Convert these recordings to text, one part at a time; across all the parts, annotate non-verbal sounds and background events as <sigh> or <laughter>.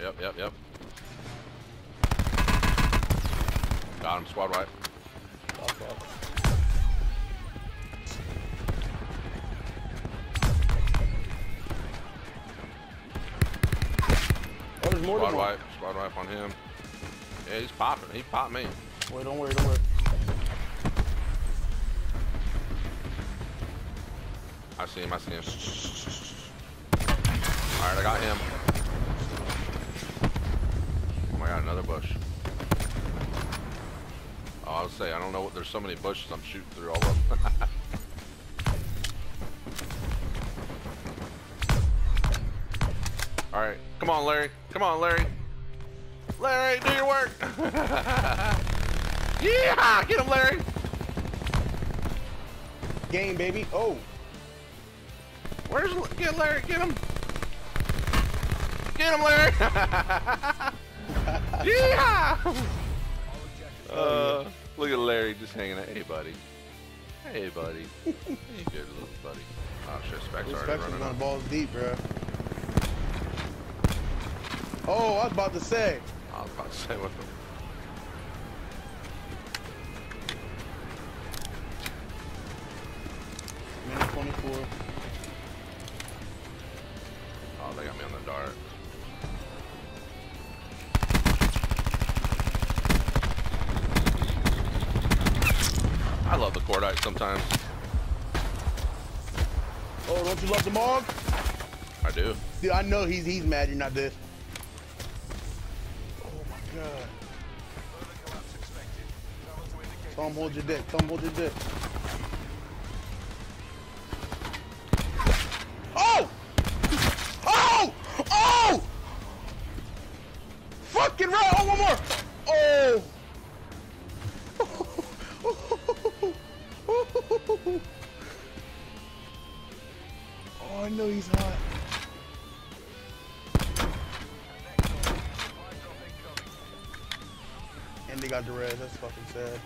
Yep, yep, yep. Got him, squad right. Oh, there's more Squad one. squad wipe on him. Yeah, he's popping. He popped me. Wait, don't worry, don't worry. I see him, I see him. Alright, I got him. Another bush. Oh, I'll say, I don't know what, there's so many bushes, I'm shooting through all of them. <laughs> Alright, come on Larry, come on Larry. Larry, do your work! <laughs> yeah, get him Larry! Game, baby. Oh, Where's get Larry? Get him! Get him, Larry! <laughs> yeah! Uh, look at Larry just hanging out. Hey, buddy. Hey, buddy. <laughs> Hey, good little buddy. Oh shit, Specs already running up. balls deep, bro. Oh, I was about to say. I was about to say what the. Minute 24. Oh, they got me on the dart. Cordite sometimes. Oh, don't you love the Mog? I do. Dude, I know he's he's mad you're not this. Oh my god. Tom, hold your dick. Tom, hold your dick. Got. That's fucking sad.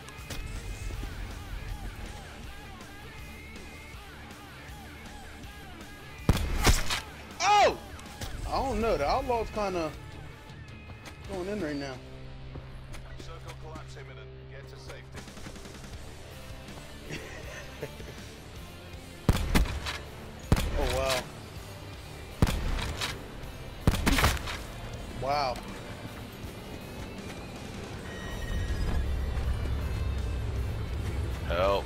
Oh! I don't know. The outlaw's kind of going in right now. Help.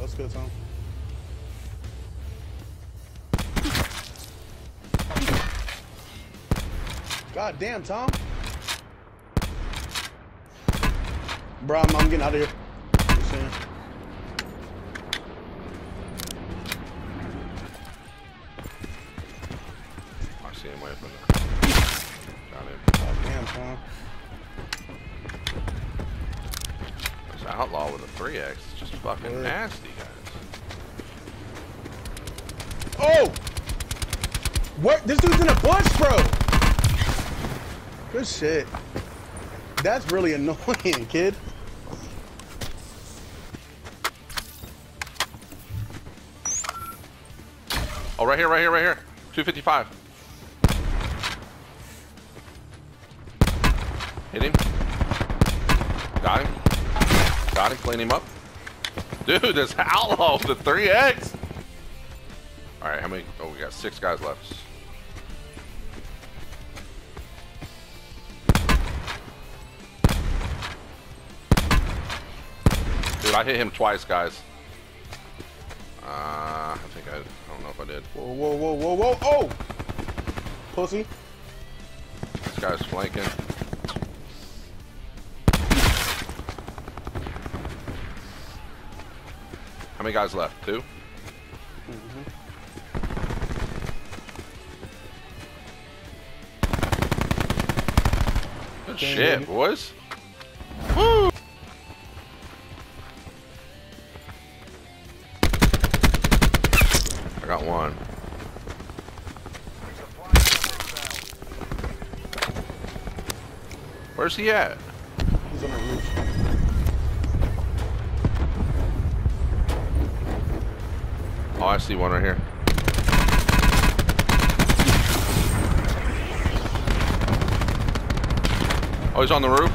Let's go, Tom. God damn, Tom. Bro, I'm, I'm getting out of here. Got damn, Tom. This outlaw with a 3x is just fucking nasty, guys. Oh! What? This dude's in a bush, bro. Good shit. That's really <laughs> annoying, kid. Oh, right here, right here, right here. 255. Hit him. Got him. Got him. Clean him up. Dude, this with the 3x. All right, how many? Oh, we got six guys left. Dude, I hit him twice, guys. Uh, I think I, I don't know if I did. Whoa, whoa, whoa, whoa, whoa. Oh! Pussy. This guy's flanking. How many guys left? Two? Good Dang, shit, boys. Woo! I got one. Where's he at? Oh, I see one right here. Oh, he's on the roof.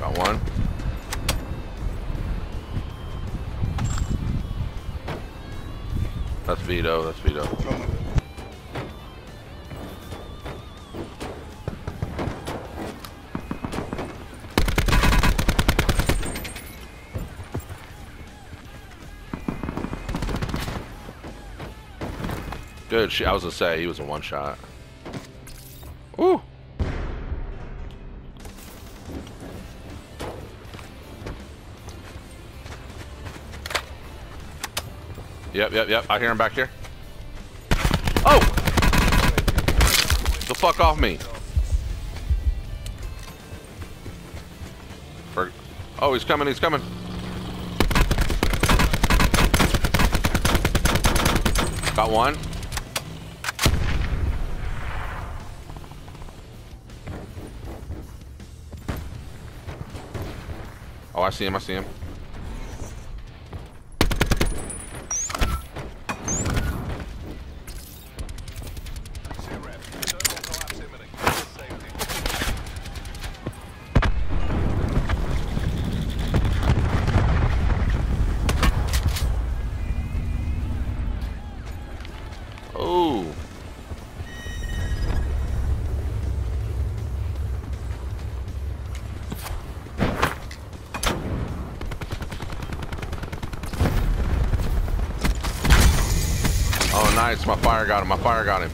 Got one. That's Vito. That's Vito. Good. I was gonna say he was a one shot. Ooh. Yep, yep, yep. I hear him back here. Oh! The fuck off me. Oh, he's coming, he's coming. Got one. Oh, I see him, I see him. Nice. My fire got him. My fire got him.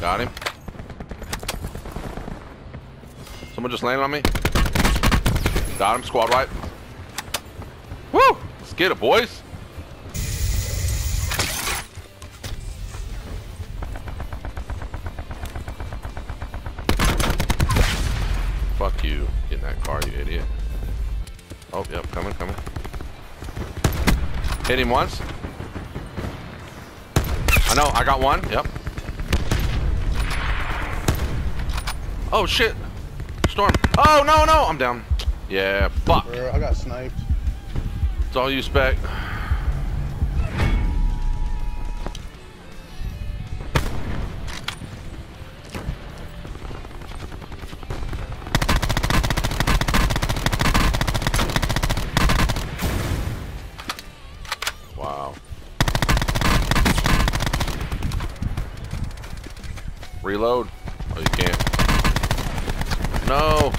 Got him. Someone just landed on me. Got him, squad wipe. Woo! Let's get it, boys. You. Get in that car, you idiot. Oh, yep, coming, coming. Hit him once. I know, I got one. Yep. Oh, shit. Storm. Oh, no, no. I'm down. Yeah, fuck. Bro, I got sniped. It's all you spec. Reload. Oh, you can't. No.